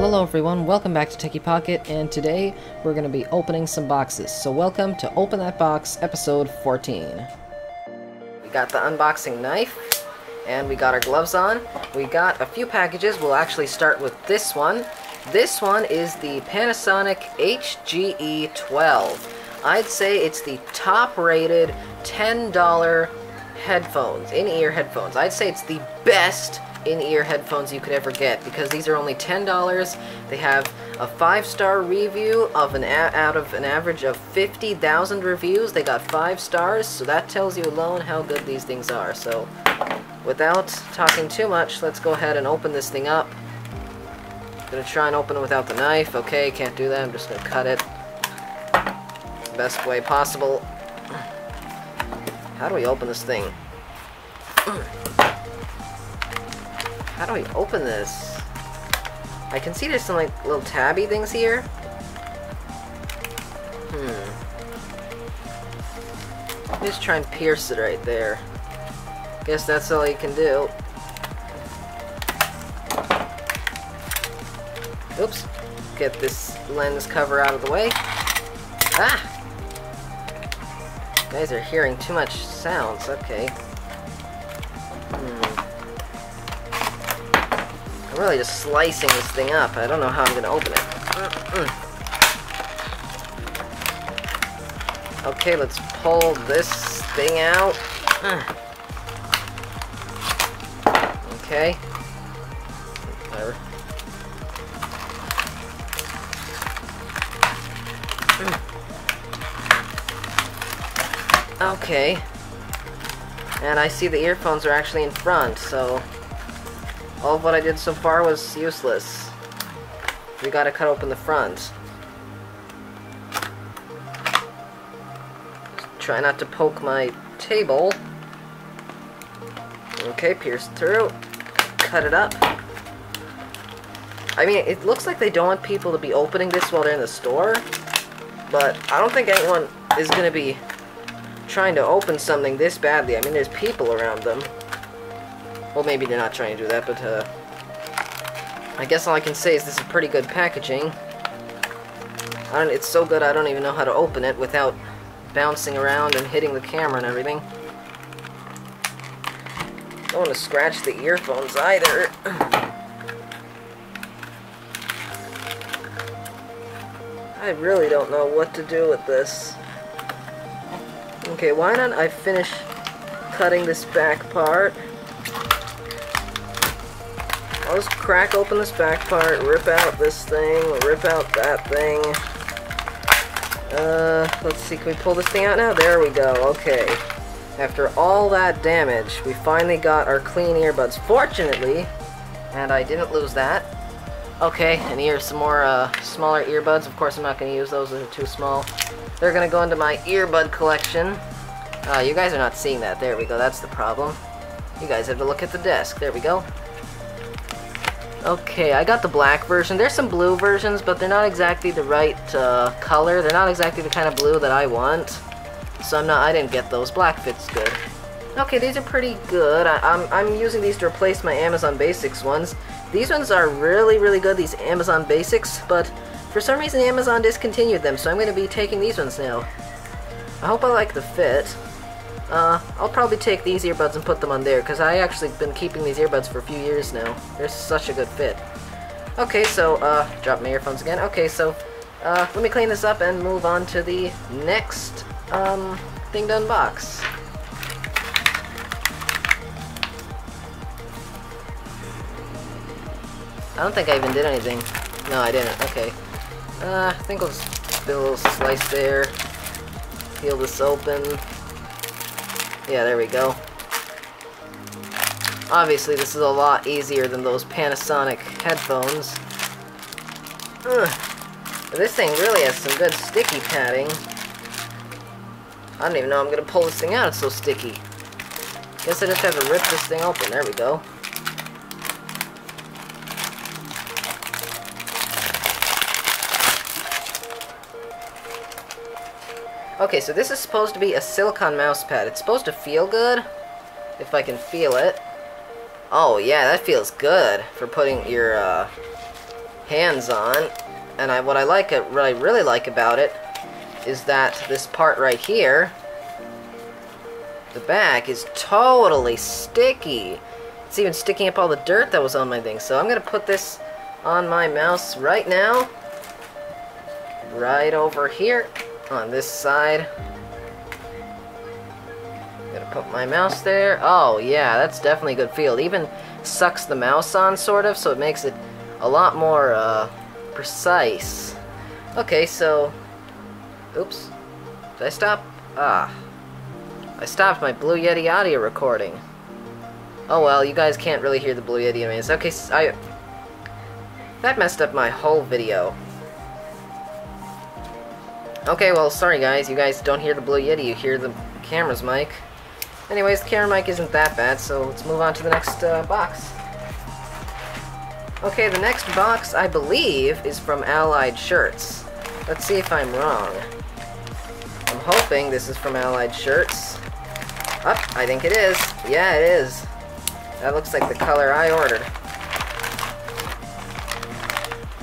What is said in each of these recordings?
hello everyone, welcome back to Techie Pocket, and today we're going to be opening some boxes. So welcome to Open That Box, episode 14. We got the unboxing knife, and we got our gloves on. We got a few packages, we'll actually start with this one. This one is the Panasonic HGE 12. I'd say it's the top rated $10 headphones, in-ear headphones. I'd say it's the best in-ear headphones you could ever get because these are only $10. They have a five-star review of an out of an average of 50,000 reviews. They got five stars, so that tells you alone how good these things are. So without talking too much, let's go ahead and open this thing up. Gonna try and open it without the knife. Okay, can't do that. I'm just gonna cut it the best way possible. How do we open this thing? How do we open this? I can see there's some like little tabby things here. Hmm. Just try and pierce it right there. Guess that's all you can do. Oops. Get this lens cover out of the way. Ah! You guys are hearing too much sounds. Okay. I'm really just slicing this thing up. I don't know how I'm going to open it. Okay, let's pull this thing out. Okay. Whatever. Okay. And I see the earphones are actually in front, so all of what I did so far was useless. We gotta cut open the front. Try not to poke my table. Okay, pierce through. Cut it up. I mean, it looks like they don't want people to be opening this while they're in the store. But I don't think anyone is to be trying to open something this badly. I mean, there's people around them. Well, maybe they're not trying to do that, but uh, I guess all I can say is this is pretty good packaging. it's so good I don't even know how to open it without bouncing around and hitting the camera and everything. Don't want to scratch the earphones either. I really don't know what to do with this. Okay, why don't I finish cutting this back part? I'll just crack open this back part, rip out this thing, rip out that thing. Uh, let's see, can we pull this thing out now? There we go, okay. After all that damage, we finally got our clean earbuds, fortunately, and I didn't lose that. Okay, and here's some more uh, smaller earbuds. Of course, I'm not going to use those, those are too small. They're going to go into my earbud collection. Uh, you guys are not seeing that. There we go, that's the problem. You guys have to look at the desk. There we go. Okay, I got the black version. There's some blue versions, but they're not exactly the right uh, color. They're not exactly the kind of blue that I want. So I'm not, I didn't get those. Black fits good. Okay, these are pretty good. I, I'm, I'm using these to replace my Amazon Basics ones. These ones are really, really good, these Amazon Basics, but for some reason Amazon discontinued them, so I'm going to be taking these ones now. I hope I like the fit. Uh, I'll probably take these earbuds and put them on there, because I actually been keeping these earbuds for a few years now. They're such a good fit. Okay, so, uh, drop my earphones again. Okay, so, uh, let me clean this up and move on to the next, um, thing to unbox. I don't think I even did anything. No, I didn't. Okay. Uh, I think we'll just do a little slice there. Peel this open. Yeah, there we go. Obviously, this is a lot easier than those Panasonic headphones. Ugh. This thing really has some good sticky padding. I don't even know I'm going to pull this thing out, it's so sticky. Guess I just have to rip this thing open. There we go. Okay, so this is supposed to be a silicone mouse pad. It's supposed to feel good, if I can feel it. Oh, yeah, that feels good for putting your uh, hands-on. And I, what I like, what I really like about it, is that this part right here, the back, is totally sticky. It's even sticking up all the dirt that was on my thing. So I'm gonna put this on my mouse right now. Right over here on this side. Gonna put my mouse there. Oh yeah, that's definitely a good feel. Even sucks the mouse on sort of, so it makes it a lot more uh, precise. Okay, so... Oops. Did I stop? Ah. I stopped my Blue Yeti audio recording. Oh well, you guys can't really hear the Blue Yeti anyways. Okay, so I... That messed up my whole video. Okay, well, sorry guys, you guys don't hear the Blue Yeti, you hear the camera's mic. Anyways, the camera mic isn't that bad, so let's move on to the next uh, box. Okay, the next box, I believe, is from Allied Shirts. Let's see if I'm wrong. I'm hoping this is from Allied Shirts. Up, oh, I think it is. Yeah, it is. That looks like the color I ordered.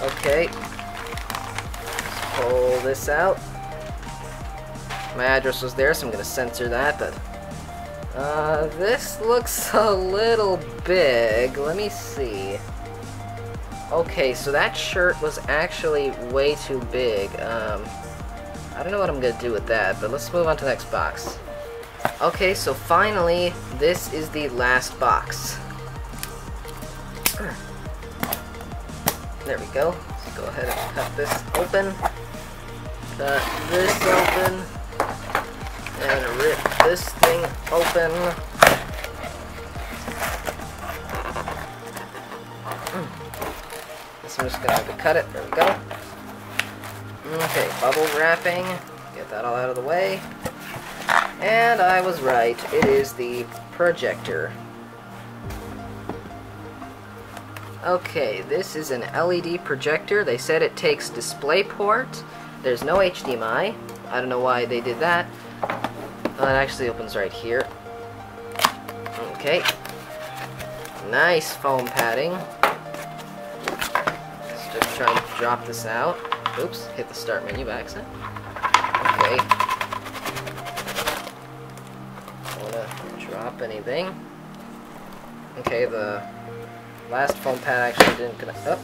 Okay. Let's pull this out. My address was there, so I'm to censor that, but... Uh, this looks a little big. Let me see. Okay, so that shirt was actually way too big. Um, I don't know what I'm to do with that, but let's move on to the next box. Okay, so finally, this is the last box. There we go. Let's go ahead and cut this open. Cut this open rip this thing open. So I'm just gonna have to cut it. There we go. Okay, bubble wrapping. Get that all out of the way. And I was right. It is the projector. Okay, this is an LED projector. They said it takes DisplayPort. There's no HDMI. I don't know why they did that. Oh, it actually opens right here. Okay. Nice foam padding. Let's just try to drop this out. Oops, hit the start menu by accident. Okay. Don't wanna drop anything. Okay, the last foam pad actually didn't connect up.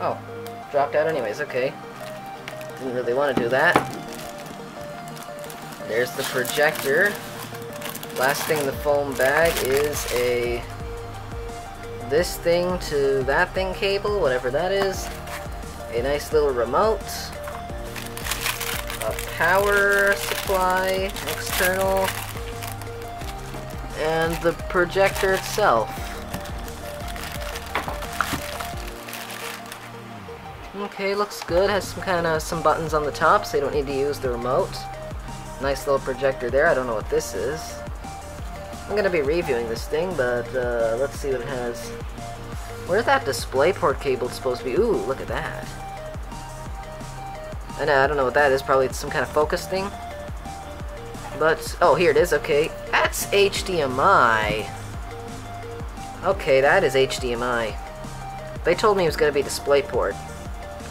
Oh. oh, dropped out anyways, okay. Didn't really want to do that. There's the projector. Last thing in the foam bag is a this thing to that thing cable, whatever that is. A nice little remote. A power supply, external. And the projector itself. Okay, looks good. Has some kind of some buttons on the top, so you don't need to use the remote. Nice little projector there. I don't know what this is. I'm going to be reviewing this thing, but uh, let's see what it has. Where's that DisplayPort cable supposed to be? Ooh, look at that. I know, I don't know what that is. Probably some kind of focus thing. But, oh, here it is. Okay. That's HDMI. Okay, that is HDMI. They told me it was going to be DisplayPort.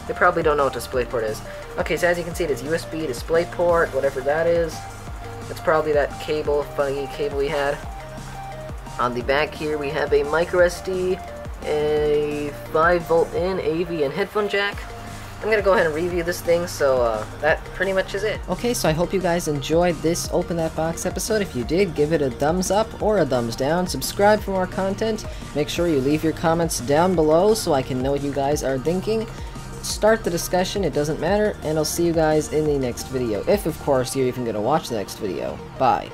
They probably don't know what DisplayPort is. Okay, so as you can see, it is USB display port, whatever that is. It's probably that cable, funny cable we had. On the back here, we have a micro SD, a 5 volt in, AV, and headphone jack. I'm gonna go ahead and review this thing, so uh, that pretty much is it. Okay, so I hope you guys enjoyed this Open That Box episode. If you did, give it a thumbs up or a thumbs down. Subscribe for more content. Make sure you leave your comments down below so I can know what you guys are thinking start the discussion, it doesn't matter, and I'll see you guys in the next video. If, of course, you're even going to watch the next video. Bye.